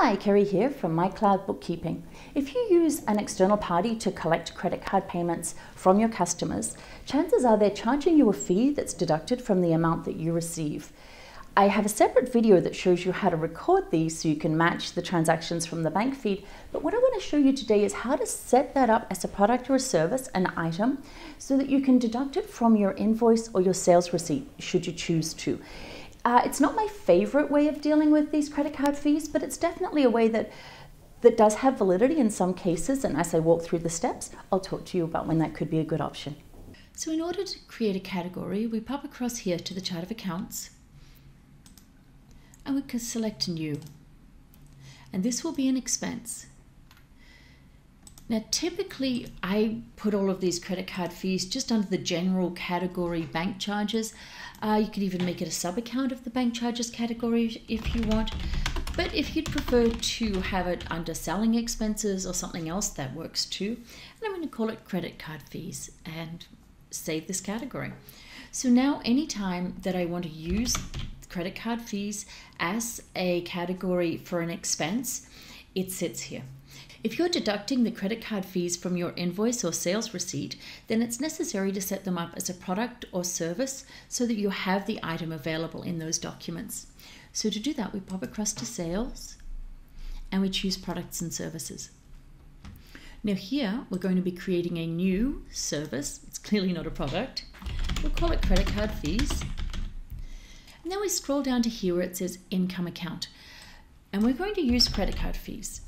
Hi, Kerry here from MyCloud Bookkeeping. If you use an external party to collect credit card payments from your customers, chances are they're charging you a fee that's deducted from the amount that you receive. I have a separate video that shows you how to record these so you can match the transactions from the bank feed, but what I want to show you today is how to set that up as a product or a service, an item, so that you can deduct it from your invoice or your sales receipt, should you choose to. Uh, it's not my favorite way of dealing with these credit card fees, but it's definitely a way that that does have validity in some cases. And as I walk through the steps, I'll talk to you about when that could be a good option. So in order to create a category, we pop across here to the chart of accounts and we can select new. And this will be an expense. Now, typically, I put all of these credit card fees just under the general category bank charges. Uh, you could even make it a sub account of the bank charges category if you want. But if you'd prefer to have it under selling expenses or something else, that works too. And I'm going to call it credit card fees and save this category. So now, anytime that I want to use credit card fees as a category for an expense, it sits here. If you're deducting the credit card fees from your invoice or sales receipt, then it's necessary to set them up as a product or service so that you have the item available in those documents. So to do that, we pop across to sales and we choose products and services. Now here, we're going to be creating a new service. It's clearly not a product. We'll call it credit card fees. And then we scroll down to here where it says income account. And we're going to use credit card fees.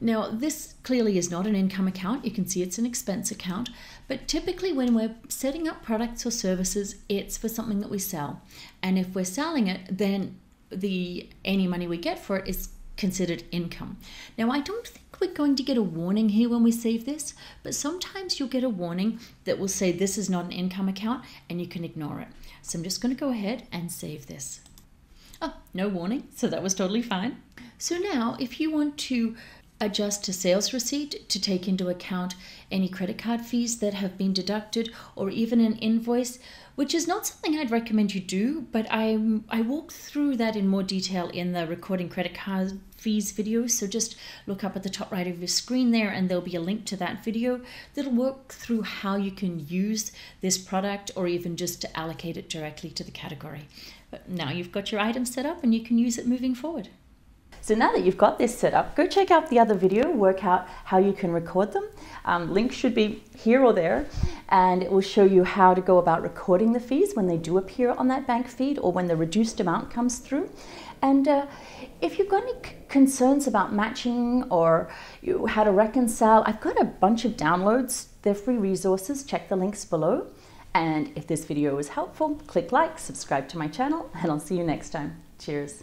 Now, this clearly is not an income account. You can see it's an expense account, but typically when we're setting up products or services, it's for something that we sell. And if we're selling it, then the any money we get for it is considered income. Now, I don't think we're going to get a warning here when we save this, but sometimes you'll get a warning that will say this is not an income account and you can ignore it. So I'm just going to go ahead and save this. Oh, no warning, so that was totally fine. So now if you want to adjust to sales receipt to take into account any credit card fees that have been deducted or even an invoice, which is not something I'd recommend you do, but I, I walk through that in more detail in the recording credit card fees video. So just look up at the top right of your screen there and there'll be a link to that video that'll work through how you can use this product or even just to allocate it directly to the category. But now you've got your item set up and you can use it moving forward. So now that you've got this set up, go check out the other video, work out how you can record them. Um, link should be here or there, and it will show you how to go about recording the fees when they do appear on that bank feed or when the reduced amount comes through. And uh, if you've got any concerns about matching or you, how to reconcile, I've got a bunch of downloads. They're free resources. Check the links below. And if this video was helpful, click like, subscribe to my channel, and I'll see you next time. Cheers.